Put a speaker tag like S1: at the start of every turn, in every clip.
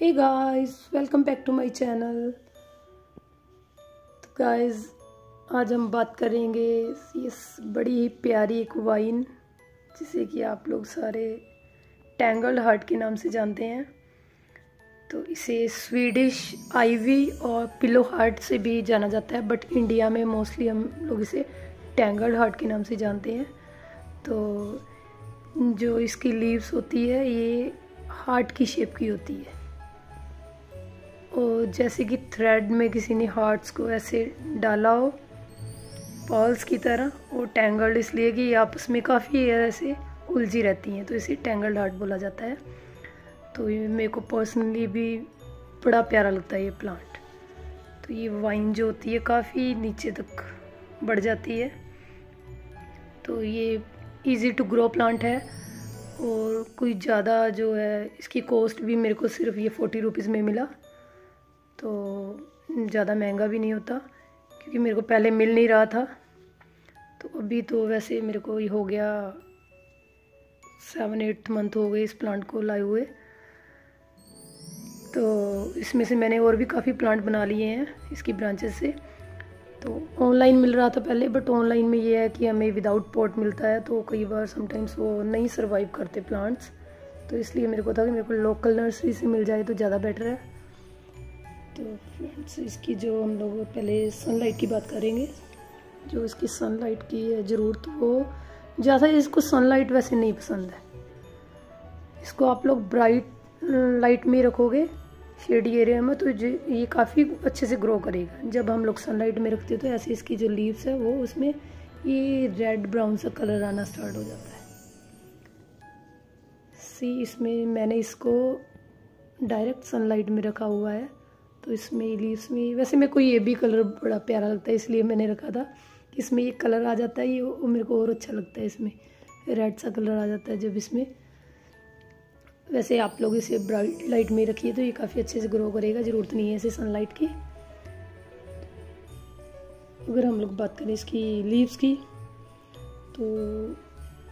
S1: Hey guys welcome back to my channel तो guys आज हम बात करेंगे इस बड़ी ही प्यारी एक वाइन जिसे कि आप लोग सारे टैंगल्ड हार्ट के नाम से जानते हैं। तो इसे स्वीडिश आईवी और पिलो हार्ट से भी जाना जाता है बट इंडिया में मोस्टली हम लोग इसे टैंगल्ड हार्ट के नाम से जानते हैं। तो जो इसकी लीव्स होती है, ये हार्ट की शेप की होती है। और जैसे कि थ्रेड में किसी ने हार्ट्स को ऐसे डाला हो पॉल्स की तरह और टैंगल्ड इसलिए कि आपस में काफ़ी ऐसे उलझी रहती हैं तो इसे टैंगल्ड हार्ट बोला जाता है। तो ये मेरे को पर्सनली भी बड़ा प्यारा लगता है ये प्लांट तो ये वाइन जो होती है काफ़ी नीचे तक बढ़ जाती है। तो ये इजी टू ग्रो प्लांट है और कोई ज़्यादा जो है, इसकी कॉस्ट भी मेरे को सिर्फ़ ये फोर्टी रुपीज़ में मिला। तो ज़्यादा महँगा भी नहीं होता, क्योंकि मेरे को पहले मिल नहीं रहा था। तो अभी तो वैसे मेरे को हो गया सेवन एट मंथ हो गए इस प्लांट को लाए हुए। तो इसमें से मैंने और भी काफ़ी प्लांट बना लिए हैं इसकी ब्रांचेस से। तो ऑनलाइन मिल रहा था पहले बट ऑनलाइन में ये है कि हमें विदाउट पॉट मिलता है तो कई बार समटाइम्स वो नहीं सर्वाइव करते प्लांट्स तो इसलिए मेरे को था कि मेरे को लोकल नर्सरी से मिल जाए तो ज़्यादा बेटर है। तो फ्रेंड्स, इसकी जो हम लोग पहले सनलाइट की बात करेंगे, जो इसकी सनलाइट की है ज़रूरत, वो ज़्यादा इसको सनलाइट वैसे नहीं पसंद है। इसको आप लोग ब्राइट लाइट में रखोगे शेडी एरिया में तो ये काफ़ी अच्छे से ग्रो करेगा। जब हम लोग सनलाइट में रखते हो तो ऐसे इसकी जो लीव्स है, वो उसमें ये रेड ब्राउन सा कलर आना स्टार्ट हो जाता है। सी इसमें मैंने इसको डायरेक्ट सनलाइट में रखा हुआ है। तो इसमें लीव्स में वैसे मेरे को ये भी कलर बड़ा प्यारा लगता है, इसलिए मैंने रखा था कि इसमें ये कलर आ जाता है, ये मेरे को और अच्छा लगता है इसमें। रेड सा कलर आ जाता है जब इसमें। वैसे आप लोग इसे ब्राइट लाइट में रखिए तो ये काफ़ी अच्छे से ग्रो करेगा, ज़रूरत नहीं है इसे सनलाइट की। अगर हम लोग बात करें इसकी लीव्स की तो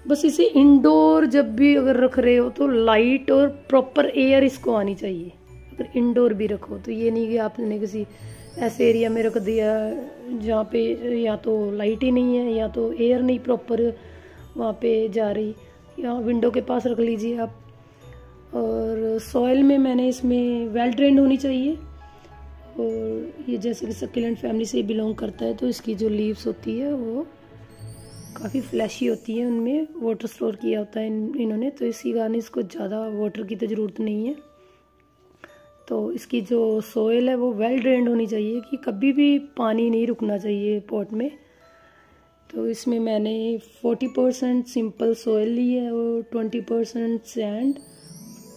S1: बस इसे इंडोर जब भी अगर रख रहे हो तो लाइट और प्रॉपर एयर इसको आनी चाहिए। अगर इंडोर भी रखो। तो ये नहीं कि आपने किसी ऐसे एरिया में रख दिया जहाँ पे या तो लाइट ही नहीं है या तो एयर नहीं प्रॉपर वहाँ पे जा रही। या विंडो के पास रख लीजिए आप। और सॉयल में मैंने इसमें वेल ड्रेंड होनी चाहिए। और ये जैसे कि सक्लेंट फैमिली से बिलोंग करता है तो इसकी जो लीव्स होती है वो काफ़ी फ्लैशी होती है। उनमें वाटर स्टोर किया होता है इन, इन्होंने। तो इसी कारण इसको ज़्यादा वाटर की तो ज़रूरत नहीं है। तो इसकी जो सोयल है वो वेल ड्रेंड होनी चाहिए कि कभी भी पानी नहीं रुकना चाहिए पॉट में। तो इसमें मैंने 40 परसेंट सिंपल सोयल ली है और 20 percent sand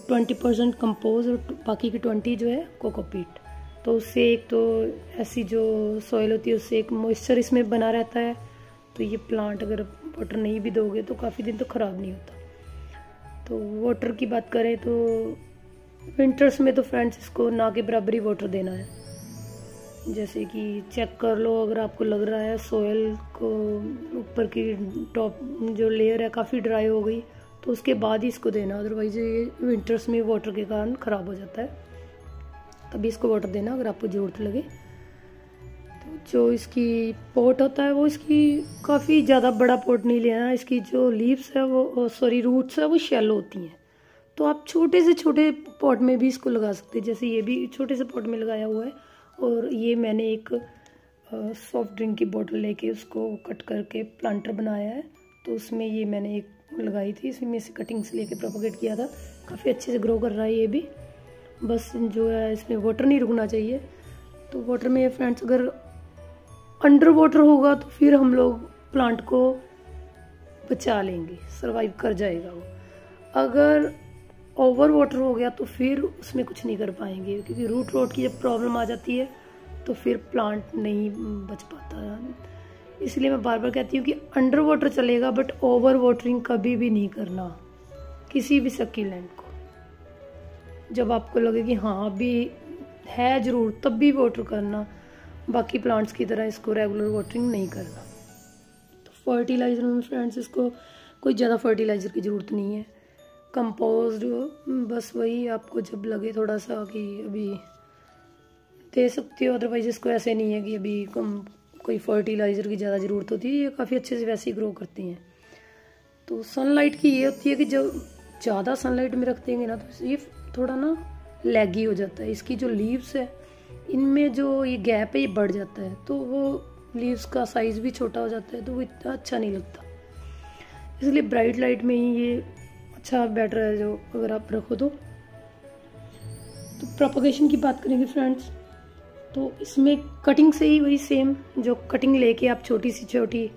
S1: twenty percent compost और बाकी की ट्वेंटी जो है कोकोपीट तो उससे एक तो ऐसी जो सॉइल होती है, उससे एक मॉइस्चर इसमें बना रहता है। तो ये प्लांट अगर वाटर नहीं भी दोगे तो काफ़ी दिन तो ख़राब नहीं होता। तो वाटर की बात करें तो विंटर्स में तो फ्रेंड्स इसको ना के बराबर वाटर देना है। जैसे कि चेक कर लो, अगर आपको लग रहा है सोयल को ऊपर की टॉप जो लेयर है काफ़ी ड्राई हो गई तो उसके बाद ही इसको देना। अदरवाइज़ ये विंटर्स में वाटर के कारण ख़राब हो जाता है। तभी इसको वाटर देना अगर आपको ज़रूरत लगे। तो जो इसकी पोट होता है, वो इसकी काफ़ी ज़्यादा बड़ा पोट नहीं लेना इसकी जो लीव्स है वो सॉरी रूट्स है, वो शेलो होती हैं। तो आप छोटे से छोटे पॉट में भी इसको लगा सकते हैं। जैसे ये भी छोटे से पॉट में लगाया हुआ है और ये मैंने एक सॉफ्ट ड्रिंक की बोतल लेके उसको कट करके प्लांटर बनाया है। तो उसमें ये मैंने एक लगाई थी, इसमें से कटिंग से लेके प्रोपोगेट किया था। काफ़ी अच्छे से ग्रो कर रहा है ये भी। बस जो है, इसमें वाटर नहीं रुकना चाहिए। तो वाटर में फ्रेंड्स अगर अंडर वाटर होगा तो फिर हम लोग प्लांट को बचा लेंगे सर्वाइव कर जाएगा वो। अगर ओवर वाटर हो गया तो फिर उसमें कुछ नहीं कर पाएँगे, क्योंकि रूट रोट की जब प्रॉब्लम आ जाती है तो फिर प्लांट नहीं बच पाता। इसलिए मैं बार बार कहती हूँ कि अंडर वाटर चलेगा बट ओवर वाटरिंग कभी भी नहीं करना, किसी भी सक्की लैंड को। जब आपको लगे कि हाँ अभी है ज़रूर, तब भी वाटर करना, बाकी प्लांट्स की तरह इसको रेगुलर वाटरिंग नहीं करना। तो फर्टिलाइज़र में फ्रेंड्स इसको कोई ज़्यादा फर्टिलाइज़र की ज़रूरत नहीं है। कंपोज बस वही आपको जब लगे थोड़ा सा कि अभी दे सकते हो अदरवाइज़ इसको ऐसे नहीं है कि अभी कम, कोई फर्टिलाइज़र की ज़्यादा ज़रूरत होती है, ये काफ़ी अच्छे से वैसे ही ग्रो करती हैं। तो सनलाइट की ये होती है कि जब ज़्यादा सनलाइट में रख देंगे ना तो ये थोड़ा ना लैगी हो जाता है। इसकी जो लीव्स है, इनमें जो ये गैप है, ये बढ़ जाता है। तो वो लीव्स का साइज़ भी छोटा हो जाता है तो वो इतना अच्छा नहीं लगता। इसलिए ब्राइट लाइट में ही ये अच्छा बेटर है जो अगर आप रखो तो। तो प्रोपोगेशन की बात करेंगे फ्रेंड्स तो इसमें कटिंग से ही वही सेम जो कटिंग लेके आप छोटी सी छोटी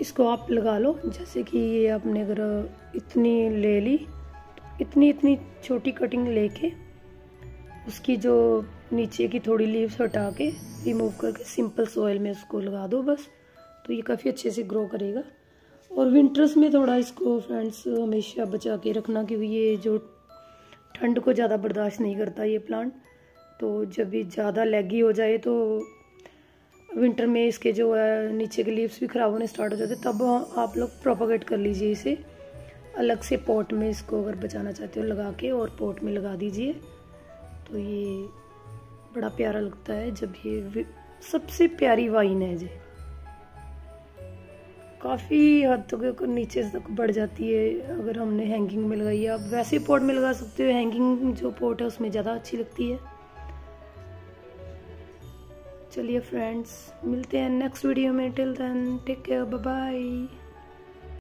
S1: इसको आप लगा लो, जैसे कि ये आपने अगर इतनी ले ली तो इतनी इतनी छोटी कटिंग लेके उसकी जो नीचे की थोड़ी लीव्स हटा के रिमूव करके सिंपल सॉइल में उसको लगा दो बस तो ये काफ़ी अच्छे से ग्रो करेगा। और विंटर्स में थोड़ा इसको फ्रेंड्स हमेशा बचा के रखना क्योंकि ये जो ठंड को ज़्यादा बर्दाश्त नहीं करता ये प्लांट तो जब ये ज़्यादा लेगी हो जाए तो विंटर में इसके जो है नीचे के लीव्स भी ख़राब होने स्टार्ट हो जाते तब आप लोग प्रोपोगेट कर लीजिए इसे। अलग से पॉट में इसको अगर बचाना चाहते हो लगा के और पॉट में लगा दीजिए तो ये बड़ा प्यारा लगता है जब ये सबसे प्यारी वाइन है जी काफ़ी हद तक नीचे तक बढ़ जाती है अगर हमने हैंगिंग में लगाई है। आप वैसे पोर्ट में लगा सकते हो। हैंगिंग जो पोर्ट है उसमें ज़्यादा अच्छी लगती है। चलिए फ्रेंड्स मिलते हैं नेक्स्ट वीडियो में। Till then take care bye bye